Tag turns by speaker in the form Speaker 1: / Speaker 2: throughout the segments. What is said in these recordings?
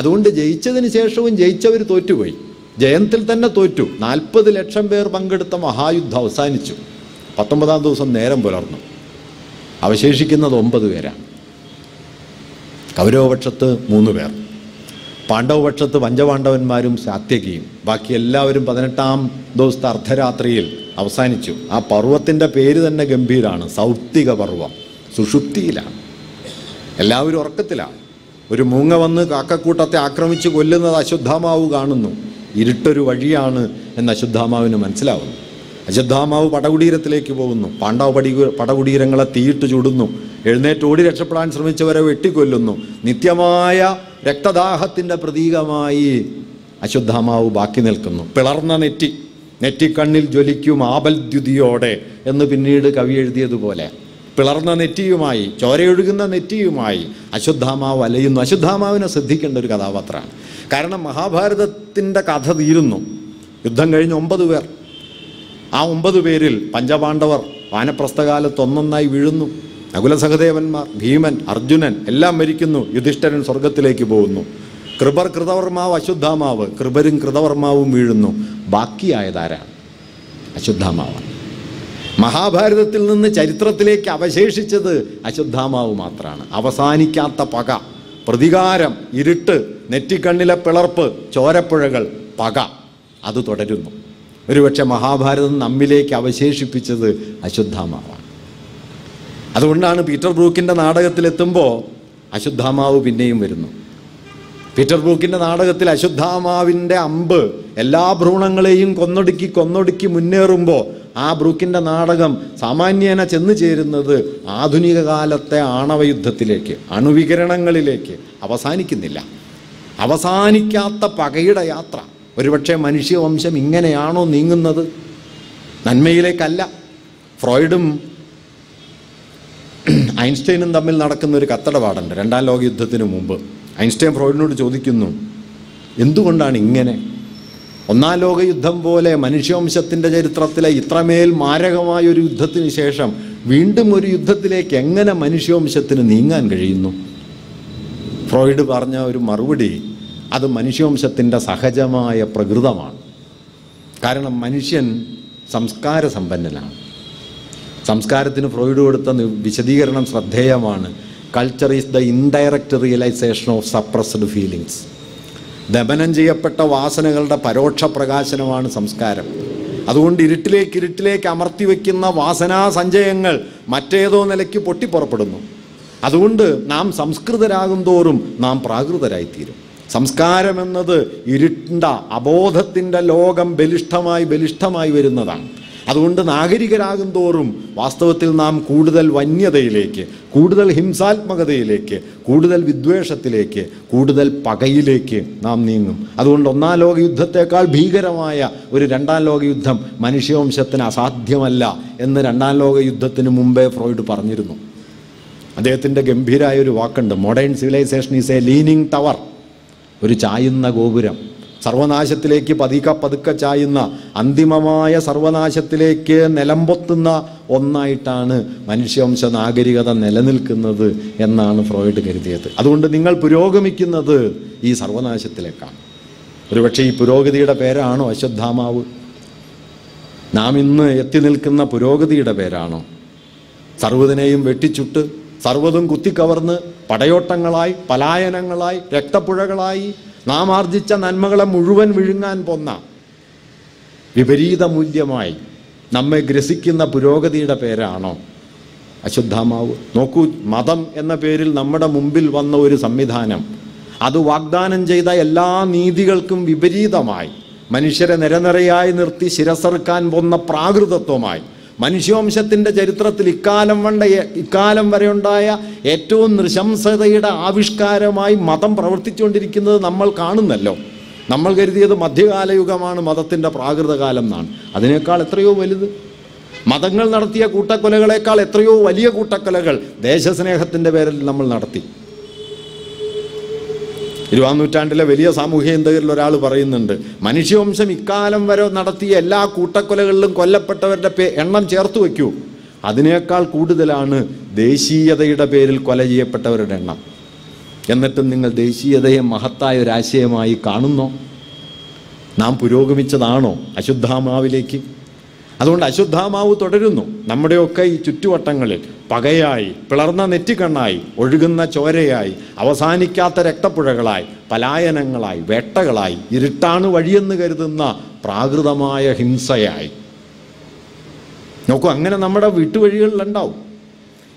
Speaker 1: അതുകൊണ്ട് ജയിച്ചതിന് ശേഷവും ജയിച്ചവർ തോറ്റുപോയി. ജയന്തിൽ തന്നെ തോറ്റു. നാൽപ്പത് ലക്ഷം പേർ പങ്കെടുത്ത മഹായുദ്ധം അവസാനിച്ചു. പത്തൊമ്പതാം ദിവസം നേരം പുലർന്നു. അവശേഷിക്കുന്നത് ഒമ്പത് പേരാണ്. കൗരവപക്ഷത്ത് മൂന്ന് പേർ. പാണ്ഡവപക്ഷത്ത് പഞ്ചപാണ്ഡവന്മാരും സാത്യകിയും. ബാക്കി എല്ലാവരും പതിനെട്ടാം ദിവസത്തെ അർദ്ധരാത്രിയിൽ അവസാനിച്ചു. ആ പർവത്തിന്റെ പേര് തന്നെ ഗംഭീരാണ്. സൗപ്തിക പർവം. സുഷുപ്തിയിലാണ്. എല്ലാവരും ഉറക്കത്തിലാണ്. ഒരു മൂങ്ങ വന്ന് കാക്കക്കൂട്ടത്തെ ആക്രമിച്ച് കൊല്ലുന്നത് അശുദ്ധാമാവ് കാണുന്നു. ഇരുട്ടൊരു വഴിയാണ് എന്ന് അശുദ്ധാമാവിന് മനസ്സിലാവുന്നു. അശുദ്ധാമാവ് പടകുടീരത്തിലേക്ക് പോകുന്നു. പാണ്ഡവ പടി പടകുടീരങ്ങളെ തീയിട്ട് ചുടുന്നു. എഴുന്നേറ്റ് ഓടി രക്ഷപ്പെടാൻ ശ്രമിച്ചവരെ വെട്ടിക്കൊല്ലുന്നു. നിത്യമായ രക്തദാഹത്തിന്റെ പ്രതീകമായി അശുദ്ധാമാവ് ബാക്കി നിൽക്കുന്നു. പിളർന്ന നെറ്റി. നെറ്റിക്കണ്ണിൽ ജ്വലിക്കും ആപൽദ്യുതിയോടെ എന്ന് പിന്നീട് കവി എഴുതിയതുപോലെ. പിളർന്ന നെറ്റിയുമായി ചോരയൊഴുകുന്ന നെറ്റിയുമായി അശ്വത്ഥാമാവ് അലയുന്നു. അശ്വത്ഥാമാവിനെ ശ്രദ്ധിക്കേണ്ട ഒരു കഥാപാത്രമാണ്. കാരണം മഹാഭാരതത്തിന്റെ കഥ തീരുന്നു. യുദ്ധം കഴിഞ്ഞ് ഒമ്പത് പേർ. ആ ഒമ്പത് പേരിൽ പഞ്ചപാണ്ഡവർ വാനപ്രസ്ഥകാലത്ത് ഒന്നൊന്നായി വീഴുന്നു. നകുലസഹദേവന്മാർ ഭീമൻ അർജുനൻ എല്ലാം മരിക്കുന്നു. യുധിഷ്ഠരൻ സ്വർഗത്തിലേക്ക് പോകുന്നു. കൃപർ കൃതവർമാവ് അശ്വത്ഥാമാവ്. കൃപരും കൃതവർമാവും വീഴുന്നു. ബാക്കിയായതാരാണ്? അശ്വത്ഥാമാവാണ്. മഹാഭാരതത്തിൽ നിന്ന് ചരിത്രത്തിലേക്ക് അവശേഷിച്ചത് അശ്വത്ഥാമാവ് മാത്രമാണ്. അവസാനിക്കാത്ത പക പ്രതികാരം ഇരുട്ട് നെറ്റിക്കണ്ണിലെ പിളർപ്പ് ചോരപ്പുഴകൾ പക അത് തുടരുന്നു. ഒരുപക്ഷെ മഹാഭാരതം നമ്മിലേക്ക് അവശേഷിപ്പിച്ചത് അശ്വത്ഥാമാവാണ്. അതുകൊണ്ടാണ് പീറ്റർ ബ്രൂക്കിന്റെ നാടകത്തിലെത്തുമ്പോൾ അശ്വത്ഥാമാവ് പിന്നെയും വരുന്നു. പീറ്റർ ബ്രൂക്കിന്റെ നാടകത്തിൽ അശ്വത്ഥാമാവിന്റെ അമ്പ് എല്ലാ ഭ്രൂണങ്ങളെയും കൊന്നൊടുക്കി കൊന്നൊടുക്കി മുന്നേറുമ്പോൾ ആ ബ്രൂക്കിന്റെ നാടകം സാമാന്യേന ചെന്നു ചേരുന്നത് ആധുനിക കാലത്തെ ആണവയുദ്ധത്തിലേക്ക് അണുവികരണങ്ങളിലേക്ക് അവസാനിക്കുന്നില്ല. അവസാനിക്കാത്ത പകയുടെ യാത്ര. ഒരുപക്ഷെ മനുഷ്യവംശം ഇങ്ങനെയാണോ നീങ്ങുന്നത്? നന്മയിലേക്കല്ല. ഫ്രോയിഡും ഐൻസ്റ്റൈനും തമ്മിൽ നടക്കുന്ന ഒരു കത്തടപാടുണ്ട്. രണ്ടാം ലോകയുദ്ധത്തിന് മുമ്പ്. ഐൻസ്റ്റൈൻ ഫ്രോയിഡിനോട് ചോദിക്കുന്നു എന്തുകൊണ്ടാണ് ഇങ്ങനെ? ഒന്നാം ലോക യുദ്ധം പോലെ മനുഷ്യവംശത്തിന്റെ ചരിത്രത്തിലെ ഇത്രമേൽ മാരകമായ ഒരു യുദ്ധത്തിന് ശേഷം വീണ്ടും ഒരു യുദ്ധത്തിലേക്ക് എങ്ങനെ മനുഷ്യവംശത്തിന് നീങ്ങാൻ കഴിയുന്നു? ഫ്രോയിഡ് പറഞ്ഞ ഒരു മറുപടി അത് മനുഷ്യവംശത്തിന്റെ സഹജമായ പ്രകൃതമാണ്. കാരണം മനുഷ്യൻ സംസ്കാര സമ്പന്നനാണ് സംസ്കാരത്തിന് ഫ്രോയിഡ് കൊടുത്ത വിശദീകരണം ശ്രദ്ധേയമാണ്. Culture is the indirect realization of suppressed feelings ദമനം ചെയ്യപ്പെട്ട വാസനകളുടെ പരോക്ഷ പ്രകാശനമാണ് സംസ്കാരം. അതുകൊണ്ട് ഇരുട്ടിലേക്ക് ഇരുട്ടിലേക്ക് അമർത്തി വയ്ക്കുന്ന വാസനാ സഞ്ചയങ്ങൾ മറ്റേതോ നിലയ്ക്ക് പൊട്ടിപ്പുറപ്പെടുന്നു. അതുകൊണ്ട് നാം സംസ്കൃതരാകും തോറും നാം പ്രാകൃതരായിത്തീരും. സംസ്കാരം എന്നത് ഇരുണ്ട അബോധത്തിന്റെ ലോകം ബലിഷ്ഠമായി ബലിഷ്ഠമായി വരുന്നതാണ്. അതുകൊണ്ട് നാഗരികരാകും തോറും വാസ്തവത്തിൽ നാം കൂടുതൽ വന്യതയിലേക്ക് കൂടുതൽ ഹിംസാത്മകതയിലേക്ക് കൂടുതൽ വിദ്വേഷത്തിലേക്ക് കൂടുതൽ പകയിലേക്ക് നാം നീങ്ങും. അതുകൊണ്ട് ഒന്നാം ലോക യുദ്ധത്തെക്കാൾ ഭീകരമായ ഒരു രണ്ടാം ലോക യുദ്ധം മനുഷ്യവംശത്തിന് അസാധ്യമല്ല എന്ന് രണ്ടാം ലോക യുദ്ധത്തിന് മുമ്പേ ഫ്രോയിഡ് പറഞ്ഞിരുന്നു. അദ്ദേഹത്തിന്റെ ഗംഭീരമായ ഒരു വാക്കുണ്ട് modern civilization is a leaning tower ഒരു ചായുന്ന ഗോപുരം. സർവനാശത്തിലേക്ക് പതുക്കെ പതുക്കെ ചായുന്ന അന്തിമമായ സർവനാശത്തിലേക്ക് നിലമ്പൊത്തുന്ന ഒന്നായിട്ടാണ് മനുഷ്യവംശ നാഗരികത നിലനിൽക്കുന്നത് എന്നാണ് ഫ്രോയിഡ് കരുതിയത്. അതുകൊണ്ട് നിങ്ങൾ പുരോഗമിക്കുന്നത് ഈ സർവനാശത്തിലേക്കാണ്. ഒരുപക്ഷെ ഈ പുരോഗതിയുടെ പേരാണോ അശ്വത്ഥാമാവ്? നാം ഇന്ന് എത്തി നിൽക്കുന്ന പുരോഗതിയുടെ പേരാണോ? സർവതിനെയും വെട്ടിച്ചുട്ട് സർവതും കുത്തിക്കവർന്ന് പടയോട്ടങ്ങളായി പലായനങ്ങളായി രക്തപ്പുഴകളായി നാം ആർജിച്ച നന്മകളെ മുഴുവൻ വിഴുങ്ങാൻ പോന്ന വിപരീത മൂല്യമായി നമ്മെ ഗ്രസിക്കുന്ന പുരോഗതിയുടെ പേരാണോ അശുദ്ധമാവ് നോക്കൂ മതം എന്ന പേരിൽ നമ്മുടെ മുമ്പിൽ വന്ന ഒരു സംവിധാനം. അത് വാഗ്ദാനം ചെയ്ത എല്ലാ നീതികൾക്കും വിപരീതമായി. മനുഷ്യരെ നിരനിരയായി നിർത്തി ശിരസറുക്കാൻ പോന്ന പ്രാകൃതത്വമായി. മനുഷ്യവംശത്തിന്റെ ചരിത്രത്തിൽ ഇക്കാലം വണ്ട ഇക്കാലം വരെ ഉണ്ടായ ഏറ്റവും നൃശംസതയുടെ ആവിഷ്കാരമായി മതം പ്രവർത്തിച്ചുകൊണ്ടിരിക്കുന്നത് നമ്മൾ കാണുന്നല്ലോ. നമ്മൾ കരുതിയത് മധ്യകാലയുഗമാണ് മതത്തിന്റെ പ്രാകൃതകാലം എന്നാണ്. അതിനേക്കാൾ എത്രയോ വലുത്? മതങ്ങൾ നടത്തിയ കൂട്ടക്കൊലകളേക്കാൾ എത്രയോ വലിയ കൂട്ടക്കൊലകൾ ദേശസ്നേഹത്തിന്റെ പേരിൽ നമ്മൾ നടത്തി. ഇരുപതാം നൂറ്റാണ്ടിലെ വലിയ സാമൂഹ്യ ചിന്തകരിൽ ഒരാൾ പറയുന്നുണ്ട് മനുഷ്യവംശം ഇക്കാലം വരെ നടത്തിയ എല്ലാ കൂട്ടക്കൊലകളിലും കൊല്ലപ്പെട്ടവരുടെ പേ എണ്ണം ചേർത്ത് വയ്ക്കൂ. അതിനേക്കാൾ കൂടുതലാണ് ദേശീയതയുടെ പേരിൽ കൊല ചെയ്യപ്പെട്ടവരുടെ എണ്ണം. എന്നിട്ടും നിങ്ങൾ ദേശീയതയെ മഹത്തായ ഒരാശയമായി കാണുന്നോ? നാം പുരോഗമിച്ചതാണോ അശുദ്ധാമാവിലേക്ക് അതുകൊണ്ട് അശുദ്ധാമാവ് തുടരുന്നു. നമ്മുടെയൊക്കെ ഈ ചുറ്റുവട്ടങ്ങളിൽ പകയായി പിളർന്ന നെറ്റിക്കണ്ണായി ഒഴുകുന്ന ചോരയായി അവസാനിക്കാത്ത രക്തപ്പുഴകളായി പലായനങ്ങളായി വേട്ടകളായി ഇരുട്ടാണ് വഴിയെന്ന് കരുതുന്ന പ്രാകൃതമായ ഹിംസയായി. നോക്കൂ അങ്ങനെ നമ്മുടെ വീട്ടുവഴികളിലുണ്ടാവും.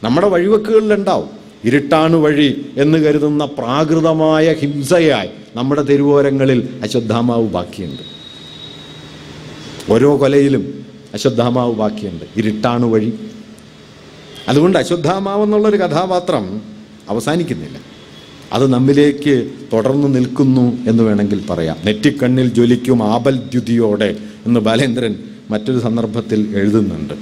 Speaker 1: നമ്മുടെ വഴിവെക്കുകളിലുണ്ടാവും. ഇരുട്ടാണ് വഴി എന്ന് കരുതുന്ന പ്രാകൃതമായ ഹിംസയായി നമ്മുടെ തെരുവോരങ്ങളിൽ അശ്വത്ഥാമാവ് ബാക്കിയുണ്ട്. ഓരോ കൊലയിലും അശ്വത്ഥാമാവ് ബാക്കിയുണ്ട് ഇരുട്ടാണ് വഴി. അതുകൊണ്ട് അശ്വത്ഥാമാവ് എന്നുള്ളൊരു കഥാപാത്രം അവസാനിക്കുന്നില്ല. അത് നമ്മിലേക്ക് തുടർന്ന് നിൽക്കുന്നു എന്ന് വേണമെങ്കിൽ പറയാം. നെറ്റിക്കണ്ണിൽ ജ്വലിക്കും ആപൽദ്യുതിയോടെ എന്ന് ബാലേന്ദ്രൻ മറ്റൊരു സന്ദർഭത്തിൽ എഴുതുന്നുണ്ട്.